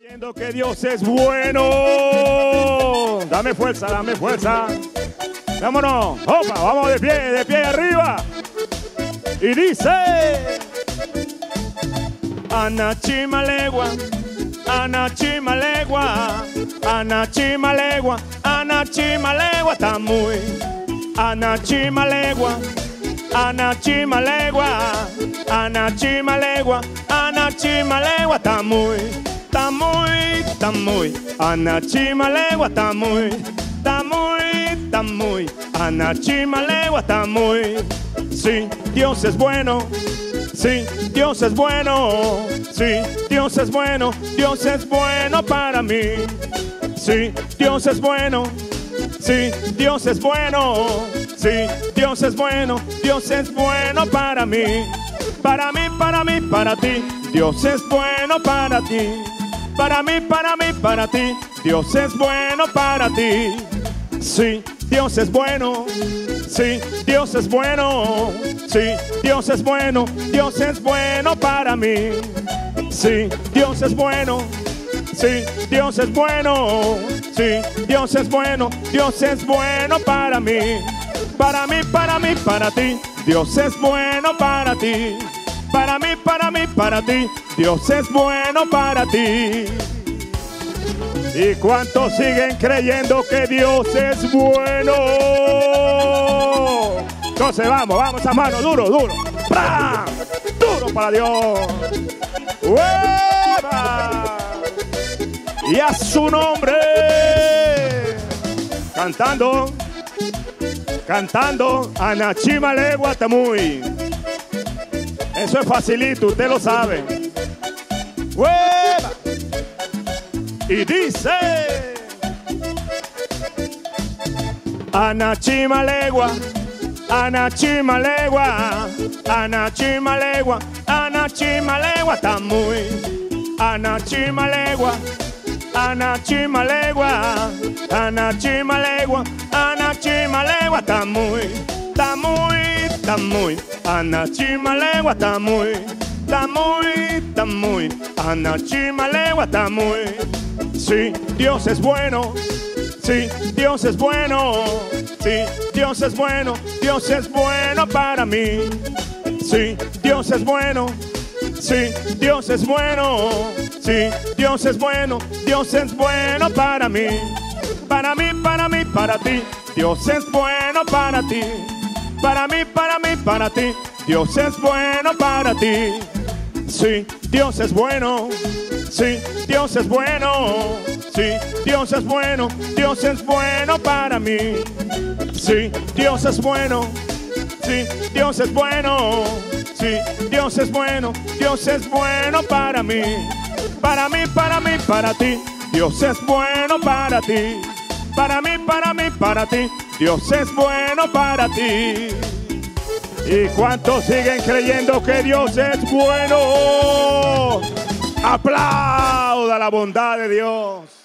Viendo que Dios es bueno. Dame fuerza, dame fuerza. Vámonos. Opa, vamos de pie, de pie arriba. Y dice. Ana Chimalegua, Ana Chimalegua, Ana Chimalegua, Ana Chimalegua está muy. Ana Chimalegua, Ana Chimalegua, Ana Chimalegua, Ana Chimalegua está muy. Está muy, está muy, Ana Chimalegua está muy, está muy, está muy, Ana Chimalegua está muy. Sí, Dios es bueno, sí, Dios es bueno, sí, Dios es bueno, Dios es bueno para mí. Sí, Dios es bueno, sí, Dios es bueno, sí, Dios es bueno, Dios es bueno para mí. Para mí, para mí, para ti, Dios es bueno para ti. Para mí, para mí, para ti, Dios es bueno para ti. Sí, Dios es bueno. Sí, Dios es bueno. Sí, Dios es bueno. Dios es bueno para mí. Sí, Dios es bueno. Sí, Dios es bueno. Sí, Dios es bueno. Dios es bueno para mí. Para mí, para mí, para ti. Dios es bueno para ti. Para mí, para mí, para ti. Dios es bueno para ti. ¿Y cuántos siguen creyendo que Dios es bueno? Entonces vamos, vamos a mano, duro, duro. Duro para Dios. Y a su nombre. Cantando, cantando, Anachimale Guatamuy. Eso es facilito, usted lo sabe. ¡Hueva! Y dice Ana Chimalegua, Ana Chimalegua, Ana Chimalegua, Ana Chimalegua está muy. Ana Chimalegua, Ana Chimalegua, Ana Chimalegua, Ana Chimalegua está muy. Está muy, está muy. Ana Chimalegua está muy. Está muy, está muy. Ana Chimalegua está muy. Sí, Dios es bueno. Sí, Dios es bueno. Sí, Dios es bueno. Dios es bueno para mí. Sí, Dios es bueno. Sí, Dios es bueno. Sí, Dios es bueno. Dios es bueno para mí. Para mí, para mí, para ti. Dios es bueno para ti. Para mí, para para ti. Dios es bueno para ti. Sí, Dios es bueno. Sí, Dios es bueno. Sí, Dios es bueno. Dios es bueno para mí. Sí, Dios es bueno. Sí, Dios es bueno. Sí, Dios es bueno. Dios es bueno para mí. Para mí, para mí, para ti. Dios es bueno para ti. Para mí, para mí, para ti. Dios es bueno para ti. ¿Y cuántos siguen creyendo que Dios es bueno? Aplauda la bondad de Dios.